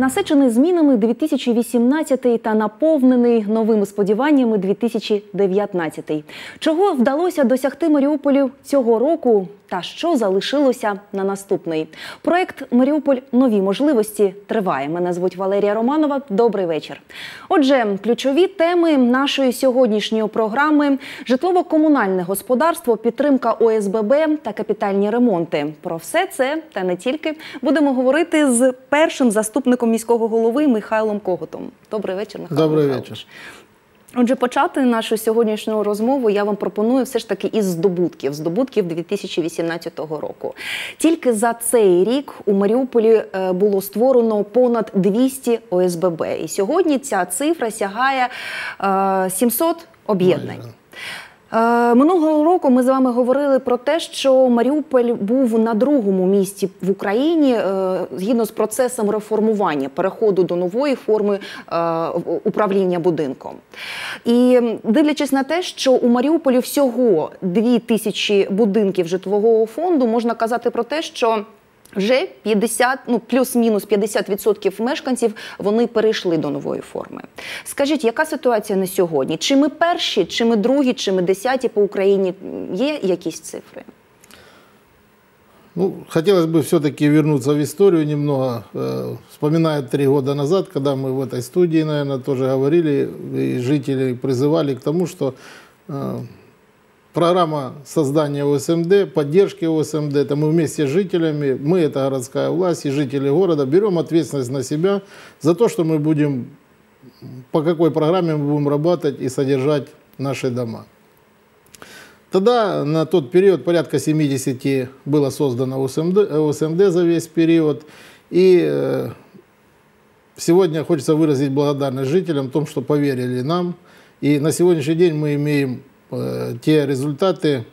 Насичений змінами 2018 та наповнений новими сподіваннями 2019. Чого вдалося досягти Маріуполю цього року? Та що залишилося на наступний проект Маріуполь нові можливості триває. Мене звуть Валерія Романова. Добрий вечір. Отже, ключові теми нашої сьогоднішньої програми: житлово-комунальне господарство, підтримка ОСББ та капітальні ремонти. Про все це та не тільки будемо говорити з першим заступником міського голови Михайлом Когутом. Добрий вечір, Михайло Добрий Михайлович. вечір. Отже, почати нашу сьогоднішню розмову я вам пропоную все ж таки із здобутків, здобутків 2018 року. Тільки за цей рік у Маріуполі е, було створено понад 200 ОСББ. І сьогодні ця цифра сягає е, 700 об'єднань. Е, Минулого року ми з вами говорили про те, що Маріуполь був на другому місці в Україні е, згідно з процесом реформування, переходу до нової форми е, управління будинком. І дивлячись на те, що у Маріуполі всього дві тисячі будинків житлового фонду, можна казати про те, що вже 50, ну плюс-мінус 50% мешканців вони перейшли до нової форми. Скажіть, яка ситуація на сьогодні? Чи ми перші, чи ми другі, чи ми десяті по Україні? Є якісь цифри? Ну, хотелось бы все-таки вернуться в историю немного. Э, Вспоминая три года назад, когда мы в этой студии, наверное, тоже говорили, и жители призывали к тому, что э, Программа создания ОСМД, поддержки ОСМД, это мы вместе с жителями, мы, это городская власть и жители города, берем ответственность на себя за то, что мы будем, по какой программе мы будем работать и содержать наши дома. Тогда на тот период порядка 70 было создано ОСМД, ОСМД за весь период. И э, сегодня хочется выразить благодарность жителям в том, что поверили нам. И на сегодняшний день мы имеем те результаты,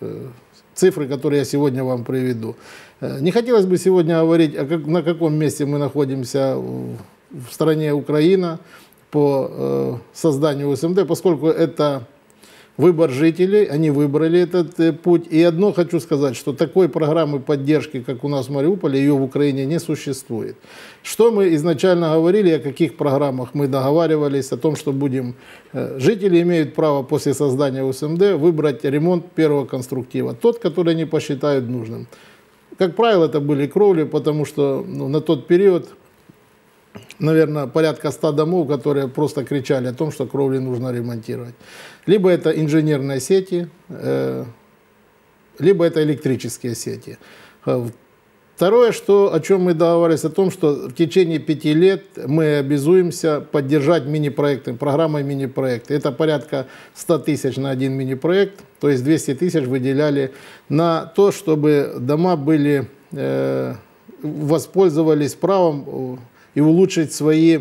э, цифры, которые я сегодня вам приведу. Э, Не хотелось бы сегодня говорить, а как- на каком месте мы находимся в стране Украина по э, созданию ОСМД, поскольку это выбор жителей, они выбрали этот э, путь. И одно хочу сказать, что такой программы поддержки, как у нас в Мариуполе, ее в Украине не существует. Что мы изначально говорили, о каких программах мы договаривались, о том, что будем... э, Жители имеют право после создания УСМД выбрать ремонт первого конструктива, тот, который они посчитают нужным. Как правило, это были кровли, потому что ну, на тот период наверное, порядка 100 домов, которые просто кричали о том, что кровли нужно ремонтировать. Либо это инженерные сети, э, либо это электрические сети. Э, Второе, что, о чем мы договаривались, о том, что в течение пяти лет мы обязуемся поддержать мини-проекты, программой мини-проекты. Это порядка 100 тысяч на один мини-проект, то есть 200 тысяч выделяли на то, чтобы дома были, э, воспользовались правом э, и улучшить свои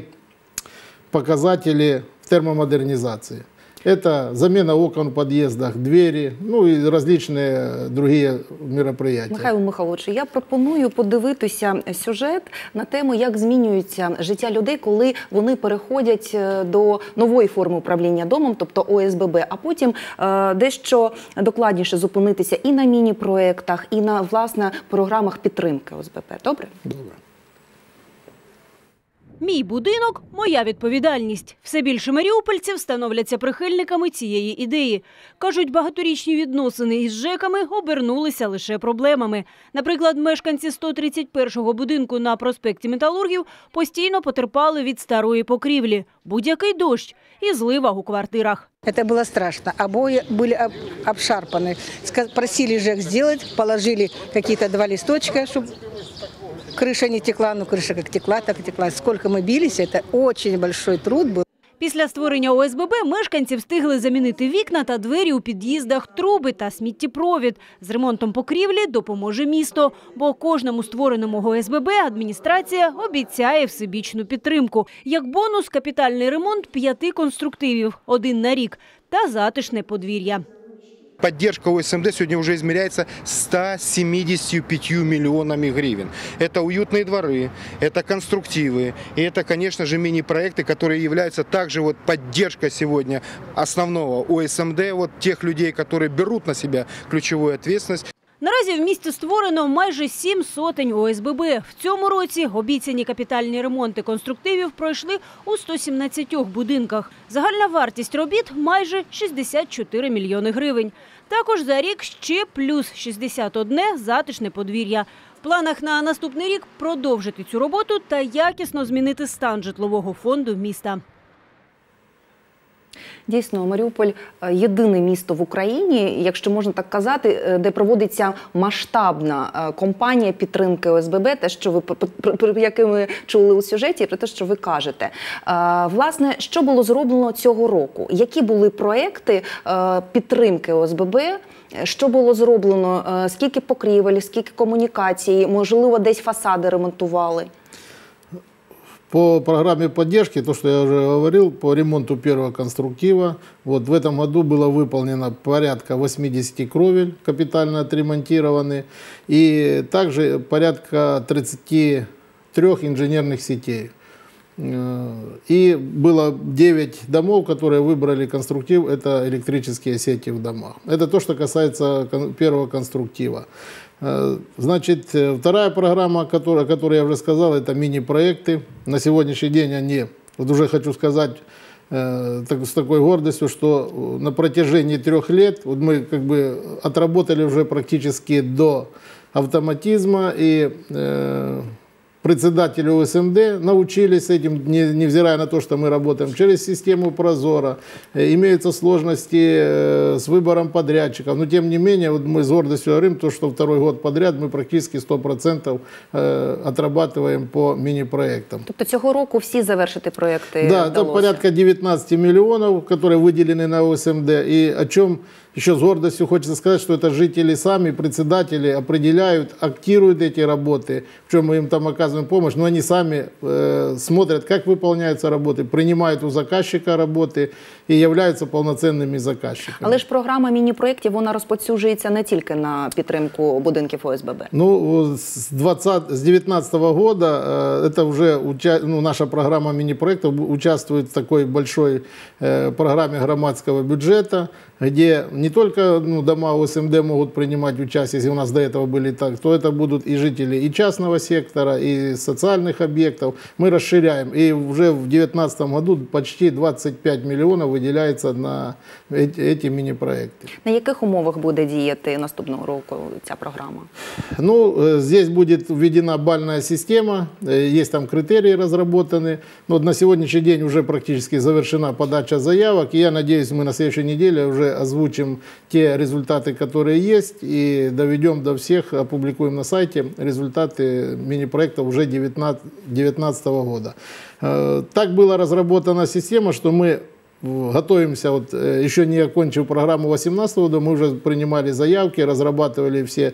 показатели в термомодернизации. Это замена окон в подъездах, двери, ну и различные другие мероприятия. Михайло Михайлович, я пропоную подивитися сюжет на тему, як змінюється життя людей, коли вони переходять е, до нової форми управління домом, тобто ОСББ, а потім е, дещо докладніше зупинитися і на міні-проектах, і на власне програмах підтримки ОСББ. Добре? Добре. Мій будинок моя відповідальність. Все більше маріупольців становляться прихильниками цієї ідеї. Кажуть, багаторічні відносини із ЖЕКами обернулися лише проблемами. Наприклад, мешканці 131-го будинку на проспекті Металургів постійно потерпали від старої покрівлі, будь-який дощ і злива у квартирах. Это было страшно. Обои были об- обшарпаны. Ска- Просили ЖЭК сделать, положили какие-то два листочка, чтобы крыша не текла. Ну, крыша как текла, так и текла. Сколько мы бились, это очень большой труд был. Після створення ОСББ мешканці встигли замінити вікна та двері у під'їздах, труби та сміттєпровід. З ремонтом покрівлі допоможе місто, бо кожному створеному ОСББ адміністрація обіцяє всебічну підтримку. Як бонус – капітальний ремонт п'яти конструктивів, один на рік, та затишне подвір'я. Поддержка ОСМД сегодня уже измеряется 175 миллионами гривен. Это уютные дворы, это конструктивы, и это, конечно же, мини-проекты, которые являются также вот поддержкой сегодня основного ОСМД, вот тех людей, которые берут на себя ключевую ответственность. Наразі в місті створено майже сім сотень ОСББ. В цьому році обіцяні капітальні ремонти конструктивів пройшли у 117 будинках. Загальна вартість робіт майже 64 мільйони гривень. Також за рік ще плюс 61 затишне подвір'я. В планах на наступний рік продовжити цю роботу та якісно змінити стан житлового фонду міста. Дійсно, Маріуполь е, єдине місто в Україні, якщо можна так казати, е, де проводиться масштабна е, кампанія підтримки ОСББ, те, що ви про- яке ми чули у сюжеті, про те, що ви кажете. Власне, що було зроблено цього року? Які були проекти підтримки ОСББ? Що було зроблено? Скільки покрівель, скільки комунікацій? Можливо, десь фасади ремонтували? По программе поддержки, то, что я уже говорил, по ремонту первого конструктива, вот в этом году было выполнено порядка 80 кровель капитально отремонтированы, и также порядка 33 инженерных сетей. Э, И было 9 домов, которые выбрали конструктив, это электрические сети в домах. Это то, что касается первого конструктива. Э, Значит, э, вторая программа, которая, о которой я уже сказал, это мини-проекты. На сегодняшний день они, вот уже хочу сказать, с такой гордостью, что на протяжении трех лет вот мы как бы отработали уже практически до автоматизма и э, председатели ОСМД научились этим, не- невзирая на то, что мы работаем через систему Прозора. Э, Имеются сложности э, с выбором подрядчиков, но тем не менее вот мы с гордостью говорим, то, что второй год подряд мы практически 100% э, отрабатываем по мини-проектам. Тобто цього року всі завершити проекти Да, это вдалося? порядка 19 миллионов, которые выделены на ОСМД. И о чем еще с гордостью хочется сказать, что это жители сами, председатели определяют, актируют эти работы, в чем мы им там оказываем помощь, но они сами э, смотрят, как выполняются работы, принимают у заказчика работы и являются полноценными заказчиками. Але ж програма міні-проєктів вона розповсюджується не тільки на підтримку будинків ОСББ. Ну, с 20, с 19 года э, это уже уча- ну, наша программа мини-проектов бу- участвует в такой большой э, программе громадского бюджета, Где не только ну, дома ОСМД могут принимать участие, если у нас до этого были так, то это будут и жители и частного сектора, и социальных объектов. Мы расширяем. И уже в 2019 году почти 25 миллионов выделяется на эти, мини-проекты. На яких умовах буде діяти наступного року ця програма? Ну, здесь будет введена бальная система, есть там критерии разработаны. Но вот на сегодняшний день уже практически завершена подача заявок. И я надеюсь, мы на следующей неделе уже озвучим те результаты, которые есть, и доведем до всех, опубликуем на сайте результаты мини-проекта уже 2019 года. Э, Так была разработана система, что мы готовимся, вот э, еще не окончив программу 2018 года, мы уже принимали заявки, разрабатывали все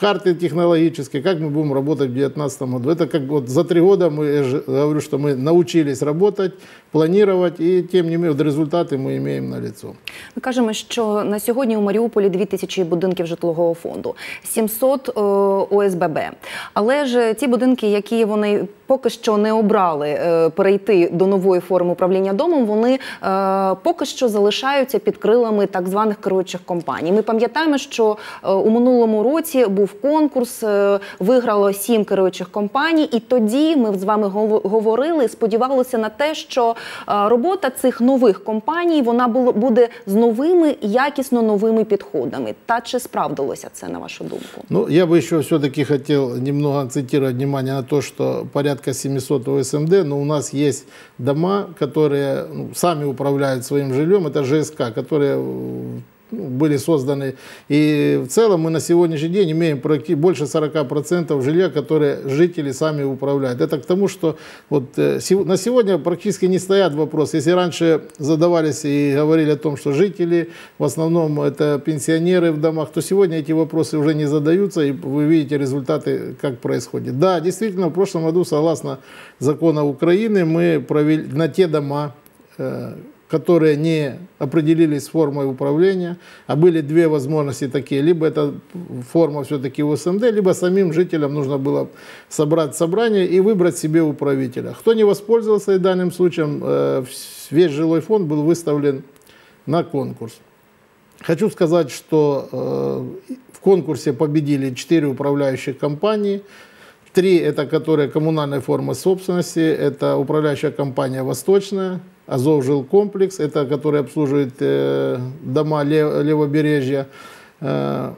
карты технологические, как мы будем работать в 2019 году. Это как вот за три года мы, я же говорю, что мы научились работать, планировать, и тем не менее вот результаты мы имеем на лицо. Ми кажемо, що на сьогодні у Маріуполі 2000 будинків житлового фонду, 700 е, ОСББ. Але ж ті будинки, які вони поки що не обрали е, перейти до нової форми управління домом, вони е, поки що залишаються під крилами так званих керуючих компаній. Ми пам'ятаємо, що е, у минулому році був конкурс, е, виграло сім керуючих компаній, і тоді ми з вами гов- говорили, сподівалися на те, що е, робота цих нових компаній вона було- буде з новими якісно новими підходами. Та чи справдилося це на вашу думку? Ну, я бы еще все-таки хотел немного акцентировать внимание на то, что порядка 700 ОСМД, но у нас есть дома, которые ну, сами управляют своим жильем, это ЖСК, которые э, ну, были созданы. И в целом мы на сегодняшний день имеем больше 40% жилья, которые жители сами управляют. Это к тому, что вот э, на сегодня практически не стоят вопросы. Если раньше задавались и говорили о том, что жители в основном это пенсионеры в домах, то сегодня эти вопросы уже не задаются, и вы видите результаты, как происходит. Да, действительно, в прошлом году, согласно закону Украины, мы провели на те дома, э, которые не определились с формой управления, а были две возможности такие. Либо это форма все-таки УСМД, либо самим жителям нужно было собрать собрание и выбрать себе управителя. Кто не воспользовался данным случаем, э, весь жилой фонд был выставлен на конкурс. Хочу сказать, что э, в конкурсе победили четыре управляющих компании. Три – это которые коммунальной формы собственности. Это управляющая компания «Восточная», Азов жилкомплекс, это который обслуживает э, дома лев, левобережья. Э,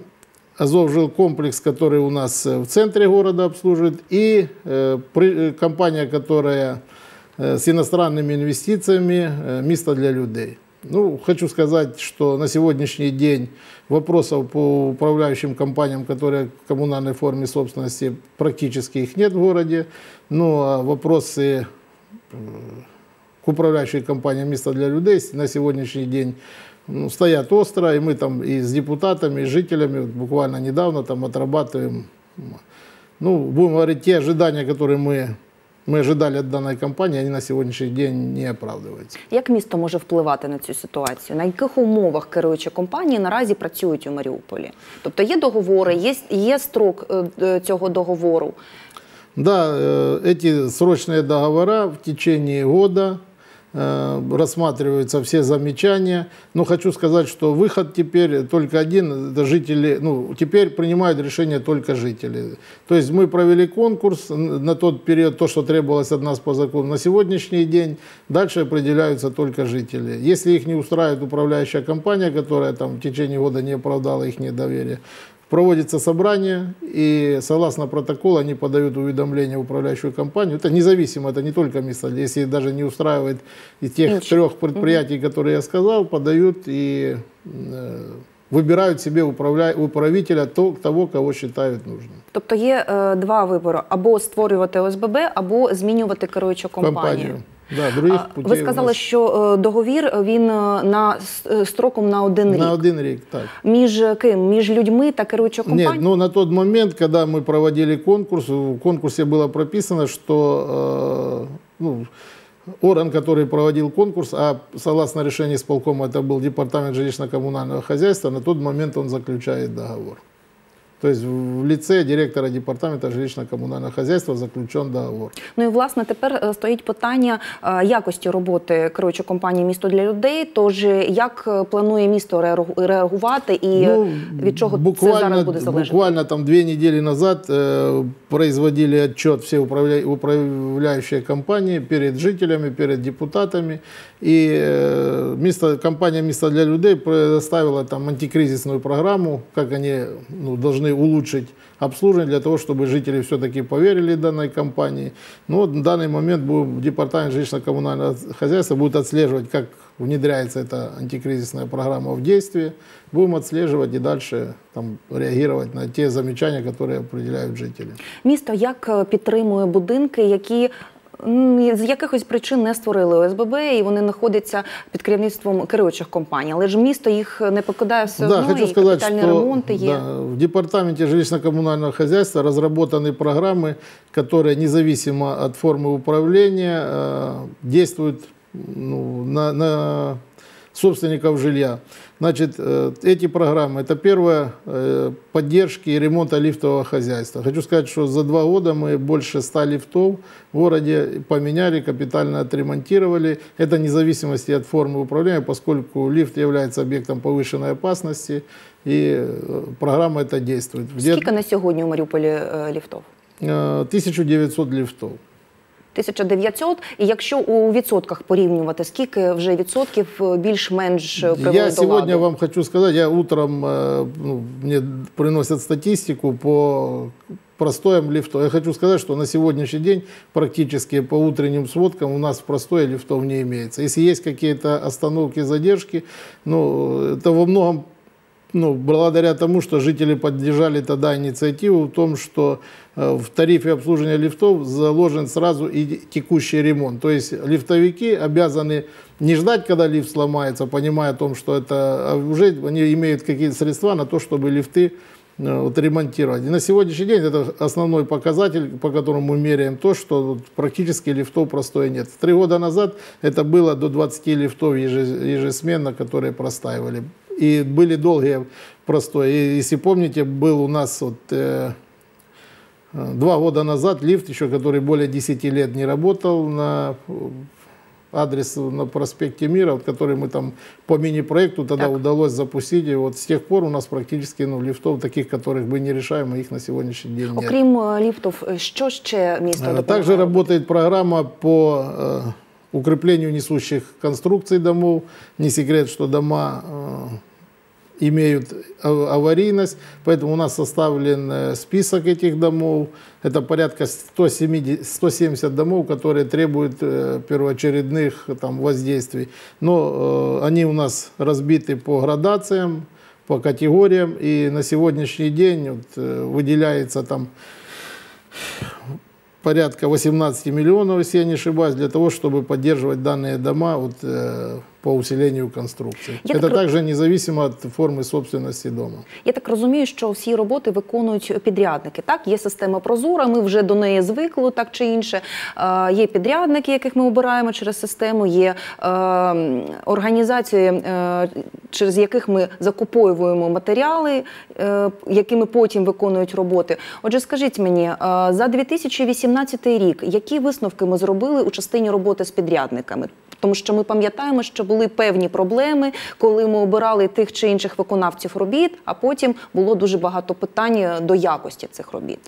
Азов жилкомплекс, который у нас в центре города обслуживает. И э, при, компания, которая э, с иностранными инвестициями э, «Место для людей». Ну, хочу сказать, что на сегодняшний день вопросов по управляющим компаниям, которые в коммунальной форме собственности, практически их нет в городе. Ну, а вопросы к управляющей компании «Место для людей» на сегодняшний день ну, стоят остро, и мы там и с депутатами, и с жителями буквально недавно там отрабатываем, ну, будем говорить, те ожидания, которые мы ми ожидали від даної компанії, вони на сьогоднішній день не оправдуються. Як місто може впливати на цю ситуацію? На яких умовах керуючі компанії наразі працюють у Маріуполі? Тобто є договори, є, є строк е, цього договору. Да, эти срочные договора в течение года Э, рассматриваются все замечания. Но хочу сказать, что выход теперь только один, это жители, ну, теперь принимают решение только жители. То есть мы провели конкурс на тот период, то, что требовалось от нас по закону. На сегодняшний день дальше определяются только жители. Если их не устраивает управляющая компания, которая там в течение года не оправдала их недоверие, проводится собрание, и согласно протоколу они подают уведомление в управляющую компанию. Это независимо, это не только место, если даже не устраивает из тех Ничего. трех предприятий, которые я сказал, подают и э, вибирають собі управителя того, кого вважають нужним. Тобто є е, два вибори: або створювати ОСББ, або змінювати керуючу компанію. компанію. Да, других Ви сказали, що е, договір він е, на е, строком на один рік. На один рік, так. Між ким? Між людьми та керуючою компанією? Нет, ну на тот момент, когда мы проводили конкурс, в конкурсе было прописано, что ну, орган, который проводил конкурс, а согласно решению исполкома это был департамент жилищно-коммунального хозяйства, на тот момент он заключает договор. То есть в лице директора департамента жилищно-комунального хозяйства заключен договор. Ну і власне тепер е, стоїть питання е, якості роботи керуючої компанії місто для людей. Тож як е, планує місто реагувати і ну, від чого буквально, це зараз буде залежати? Буквально там две недели назад э, производили отчет все управля... управляющие компании перед жителями, перед депутатами. И э, место, компания «Место для людей» предоставила там антикризисную программу, как они ну, должны улучшить обслуживание для того, чтобы жители все-таки поверили данной компании. Но вот в данный момент будет, департамент жилищно-коммунального хозяйства будет отслеживать, как внедряется эта антикризисная программа в действие. Будем отслеживать и дальше там, реагировать на те замечания, которые определяют жители. Місто як підтримує будинки, які з якихось причин не створили ОСББ, і вони знаходяться під керівництвом керуючих компаній. Але ж місто їх не покидає все да, одно, хочу і сказать, капітальні что, ремонти є. Да, в департаменте жилищно-коммунального хозяйства разработаны программы, которые независимо от формы управления э, действуют ну, на, на собственников жилья. Значит, э, эти программы, это первое, э, поддержки и ремонта лифтового хозяйства. Хочу сказать, что за два года мы больше 100 лифтов в городе поменяли, капитально отремонтировали. Это независимости от формы управления, поскольку лифт является объектом повышенной опасности, и э, программа это действует. Сколько на сегодня у Маріуполі лифтов? 1900 лифтов. 1900. І якщо у відсотках порівнювати, скільки вже відсотків е, більш-менш привели Я сегодня вам хочу сказать, я утром, е, ну, мне приносят статистику по простоям лифтов. Я хочу сказать, что на сегодняшний день практически по утренним сводкам у нас простое лифтов не имеется. Если есть какие-то остановки, задержки, ну, это во многом ну, благодаря тому, что жители поддержали тогда инициативу в том, что э, в тарифе обслуживания лифтов заложен сразу и текущий ремонт. То есть лифтовики обязаны не ждать, когда лифт сломается, понимая о том, что это а уже они имеют какие-то средства на то, чтобы лифты вот, ремонтировать. И на сегодняшний день это основной показатель, по которому мы меряем то, что практически лифтов простое нет. Три года назад это было до 20 лифтов ежесменно, которые простаивали и были долгие простой. И, если помните, был у нас вот, э, два года назад лифт еще, который более 10 лет не работал на адрес на проспекте Мира, вот, который мы там по мини-проекту тогда Так. удалось запустить. И вот с тех пор у нас практически ну, лифтов, таких, которых бы не решаем, их на сегодняшний день нет. Окрім е, ліфтів, е, що ще місто Э, допомагає? Также работает программа по э, укреплению несущих конструкций домов. Не секрет, что дома э, имеют аварийность, поэтому у нас составлен э, список этих домов. Это порядка 170, 170 домов, которые требуют э, первоочередных э, там, воздействий. Но э, они у нас разбиты по градациям, по категориям, и на сегодняшний день вот, выделяется там порядка 18 миллионов, если я не ошибаюсь, для того, чтобы поддерживать данные дома вот, э, по усилению конструкции. Я Это так также независимо от формы собственности дома. Я так розумію, що всі роботи виконують підрядники. Так, є система Прозора, ми вже до неї звикли, так чи інше. Е, є підрядники, яких ми обираємо через систему, є е, організації, е, через яких ми закуповуємо матеріали, е, якими потім виконують роботи. Отже, скажіть мені, е, за 2018 рік які висновки ми зробили у частині роботи з підрядниками? Тому що ми пам'ятаємо, що були певні проблеми, коли ми обирали тих чи інших виконавців робіт, а потім було дуже багато питань до якості цих робіт.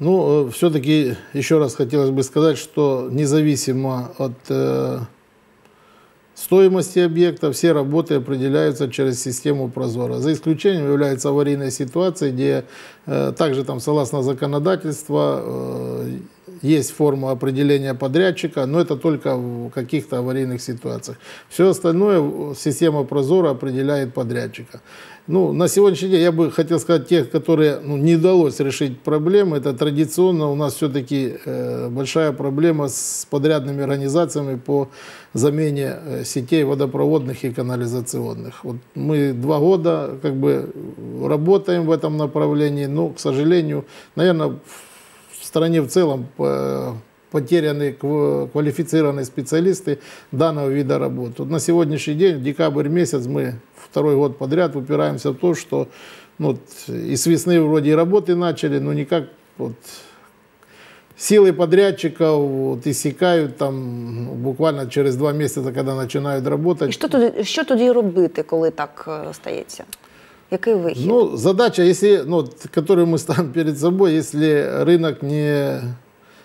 Ну, все-таки еще раз хотелось бы сказать, что независимо от э, стоимости объекта, все работы определяются через систему Прозора. За исключением является аварийная ситуация, где э, также там согласно законодательству э, есть форма определения подрядчика, но это только в каких-то аварийных ситуациях. Все остальное э, система Прозора определяет подрядчика. Ну, на сегодняшний день я бы хотел сказать тех, которые ну, не удалось решить проблемы. Это традиционно у нас все-таки э, большая проблема с подрядными организациями по замене э, сетей водопроводных и канализационных. Вот мы два года как бы работаем в этом направлении, но, к сожалению, наверное, стране в целом э, потеряны кв- квалифицированные специалисты данного вида работ. Вот на сегодняшний день, в декабрь месяц, мы второй год подряд упираемся в то, что ну, вот, и с весны вроде и работы начали, но никак вот, силы подрядчиков вот, иссякают там ну, буквально через два месяца, когда начинают работать. І що тоді, що тоді робити, коли так е, стається? Який вихід? Ну, задача, если, ну, которую мы ставим перед собой, если рынок не,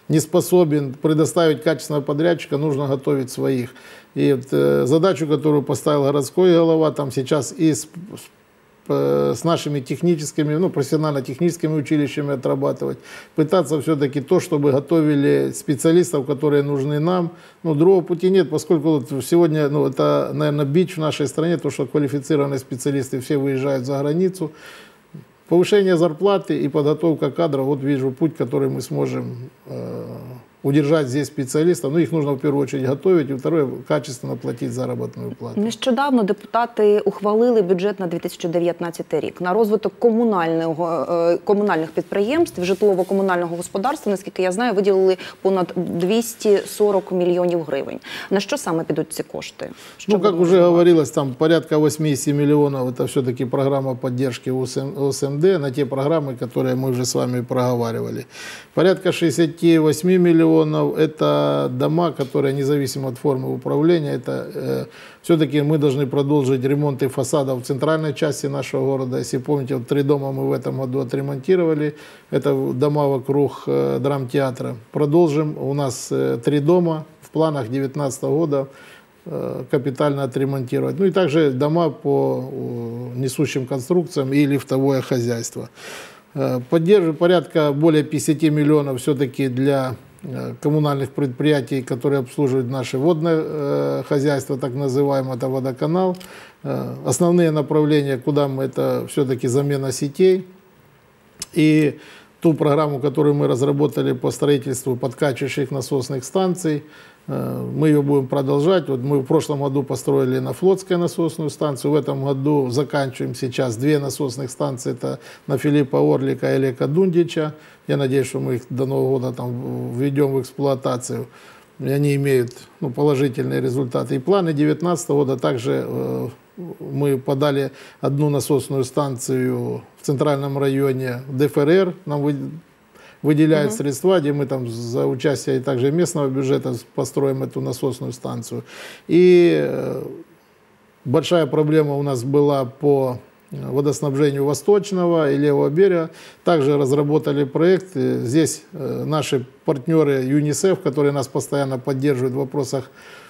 не способен предоставить качественного подрядчика, нужно готовить своих. И вот, э, задачу, которую поставил городской голова, там сейчас и с, с, с нашими техническими, ну, профессионально-техническими училищами отрабатывать, пытаться все-таки то, чтобы готовили специалистов, которые нужны нам. Ну, другого пути нет, поскольку вот сегодня, ну, это, наверное, бич в нашей стране, то, что квалифицированные специалисты все выезжают за границу. Повышение зарплаты и подготовка кадров, вот вижу путь, который мы сможем э, удержать здесь специалистов. Ну, их нужно в первую очередь готовить, и второе, качественно платить заработную плату. Нещодавно депутати ухвалили бюджет на 2019 рік на розвиток комунального е, комунальних підприємств, житлово-комунального господарства. Наскільки я знаю, виділили понад 240 мільйонів гривень. На що саме підуть ці кошти? Що Ну, как буде уже розвивати? говорилось, там порядка 80 миллионов, это все-таки программа поддержки ОСМ ОСМД на те программы, которые мы уже с вами проговаривали. Порядка 68 миллионов, это дома, которые независимо от формы управления, это все-таки мы должны продолжить ремонты фасадов в центральной части нашего города. Если помните, вот три дома мы в этом году отремонтировали, это дома вокруг э, драмтеатра. Продолжим, у нас э, три дома в планах 2019 года э, капитально отремонтировать. Ну и также дома по э, несущим конструкциям и лифтовое хозяйство. Э, Поддерживаю порядка более 50 миллионов все-таки для э, коммунальных предприятий, которые обслуживают наше водное э, хозяйство, так называемое, это водоканал. Э, Основные направления, куда мы, это все-таки замена сетей. И ту программу, которую мы разработали по строительству подкачивающих насосных станций, э, мы ее будем продолжать. Вот мы в прошлом году построили на Флотской насосную станцию, в этом году заканчиваем сейчас две насосных станции, это на Филиппа Орлика и Лека Дундича. Я надеюсь, что мы их до Нового года там введем в эксплуатацию. И они имеют ну, положительные результаты. И планы 2019 года также э, мы подали одну насосную станцию в центральном районе ДФРР. Нам вы- выделяют средства, где мы там за участие также местного бюджета построим эту насосную станцию. И э, большая проблема у нас была по водоснабжению восточного и левого берега. Также разработали проект. И Здесь э, наши партнеры ЮНИСЕФ, которые нас постоянно поддерживают в вопросах э,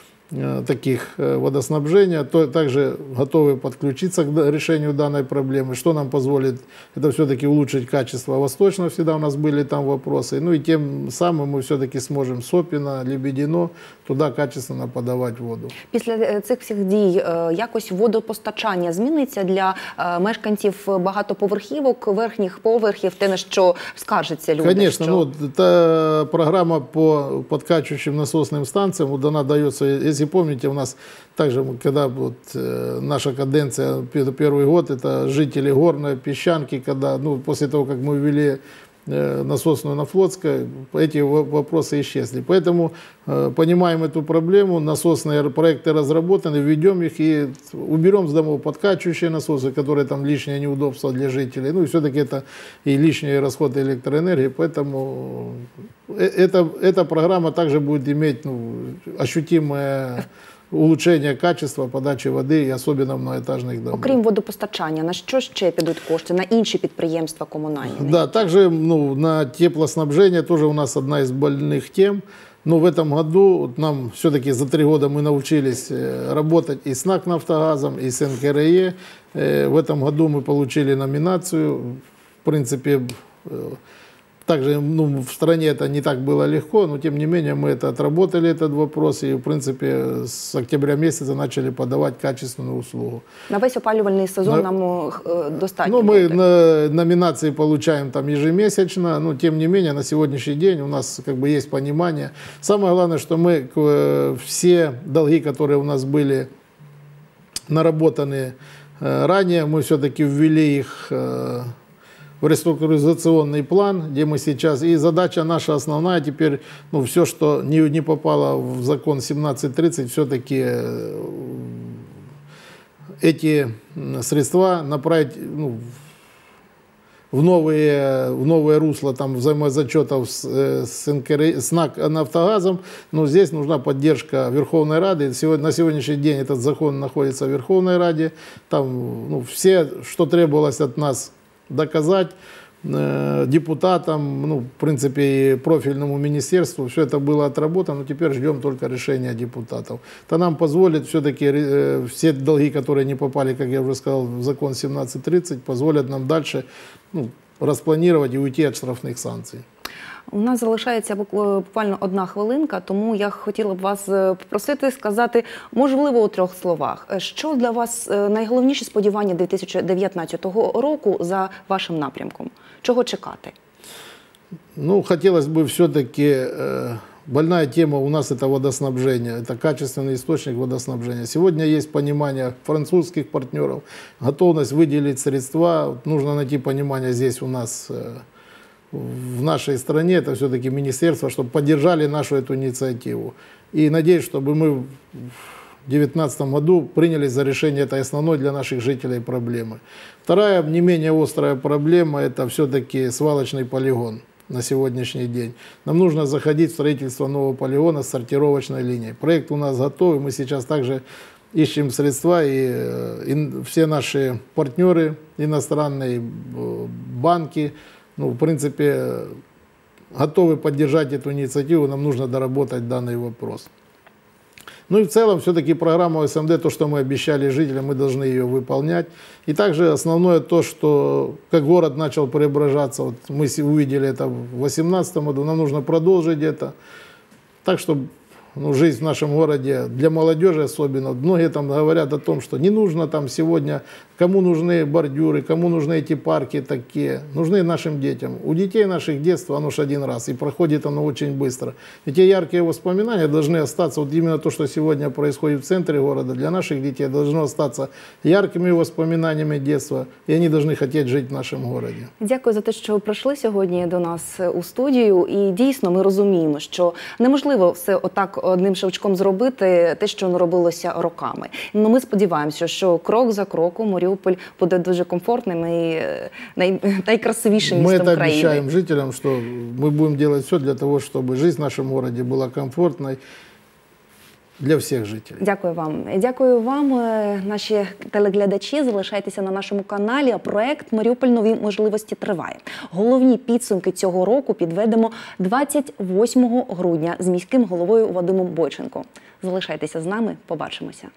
таких э, водоснабжения, то также готовы подключиться к да- решению данной проблемы, что нам позволит это все-таки улучшить качество восточного, всегда у нас были там вопросы, ну и тем самым мы все-таки сможем Сопино, Лебедино туда качественно подавать воду. Після е, цих всіх дій е, якось водопостачання зміниться для е, мешканців багатоповерхівок, верхніх поверхів, те на що скаржаться люди. Конечно, що... ну, вот эта программа по подкачивающим насосным станциям, вот она дается, если помните, у нас также, когда вот, э, наша каденция, пе- первый год, это жители горной песчанки, когда, ну, после того, как мы ввели насосную на Флотской, эти во- вопросы исчезли. Поэтому э, понимаем эту проблему, насосные проекты разработаны, введем их и уберем с домов подкачивающие насосы, которые там лишнее неудобство для жителей. Ну и все-таки это и лишние расходы электроэнергии, поэтому э, это, эта программа также будет иметь ну, ощутимое улучшение качества подачи воды, и особенно в многоэтажных домах. Окрім водопостачання, на що ще підуть кошти? На інші підприємства комунальні? Да, также ну, на теплоснабжение тоже у нас одна из больных тем. Но в этом году вот нам все-таки за три года мы научились э, работать и с НАК «Нафтогазом», и с НКРЕ. Э, В этом году мы получили номинацию. В принципе, э, также ну, в стране это не так было легко, но тем не менее мы это отработали, этот вопрос, и в принципе с октября месяца начали подавать качественную услугу. На весь опалювальний сезон На- нам е, достатньо. Ну, мы на номинации получаем там ежемесячно, но тем не менее на сегодняшний день у нас как бы есть понимание. Самое главное, что мы э, все долги, которые у нас были наработаны э, ранее, мы все-таки ввели их э, в реструктуризационный план, где мы сейчас, и задача наша основная теперь, ну, все, что не, не попало в закон 1730, все-таки эти м, средства направить ну, в новые, в новое русло там, взаимозачетов с, э, с, НКР, с НАК «Нафтогазом», но здесь нужна поддержка Верховной Рады. Сегодня, на сегодняшний день этот закон находится в Верховной Раде. Там ну, все, что требовалось от нас доказать, э, депутатам, ну, в принципе, и профильному министерству, все это было отработано, теперь ждем только решения депутатов. Это нам позволит все-таки э, все долги, которые не попали, как я уже сказал, в закон 1730, позволят нам дальше ну, распланировать и уйти от штрафных санкций. У нас залишається букв- буквально одна хвилинка, тому я хотіла б вас е, попросити сказати, можливо, у трьох словах, е, що для вас е, найголовніші сподівання 2019 року за вашим напрямком? Чого чекати? Ну, хотелось бы все-таки, э, больная тема у нас это водоснабжение, это качественный источник водоснабжения. Сегодня есть понимание французских партнеров, готовность выделить средства, Вот нужно найти понимание здесь у нас э, в нашей стране, это все-таки министерство, чтобы поддержали нашу эту инициативу. И надеюсь, чтобы мы в 2019 году принялись за решение этой основной для наших жителей проблемы. Вторая, не менее острая проблема, это все-таки свалочный полигон на сегодняшний день. Нам нужно заходить в строительство нового полигона с сортировочной линией. Проект у нас готовый, мы сейчас также ищем средства, и, э, ин- все наши партнеры иностранные, банки, ну, в принципе, готовы поддержать эту инициативу, нам нужно доработать данный вопрос. Ну и в целом все-таки программа СМД, то, что мы обещали жителям, мы должны ее выполнять. И также основное то, что как город начал преображаться, вот мы увидели это в 2018 году, нам нужно продолжить это. Так, чтобы ну, жизнь в нашем городе, для молодежи особенно, многие там говорят о том, что не нужно там сегодня, кому нужны бордюры, кому нужны эти парки такие, нужны нашим детям. У детей наших детство, оно ж один раз, и проходит оно очень быстро. Эти яркие воспоминания должны остаться, вот именно то, что сегодня происходит в центре города, для наших детей должно остаться яркими воспоминаниями детства, и они должны хотеть жить в нашем городе. Дякую за те, що ви прийшли сьогодні до нас е, у студію. І дійсно ми розуміємо, що неможливо все отак одним шевчком зробити те, що не робилося роками. Ну ми сподіваємося, що крок за кроком Маріуполь буде дуже комфортним і е, най, найкрасивішим Мы містом это країни. обещаем жителям, что мы будем делать все для того, чтобы жизнь в нашем городе была комфортной для всіх жителів. Дякую вам. Дякую вам, е, наші телеглядачі. Залишайтеся на нашому каналі. Проект Маріуполь нові можливості триває. Головні підсумки цього року підведемо 28 грудня з міським головою Вадимом Бойченко. Залишайтеся з нами. Побачимося.